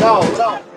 绕，绕。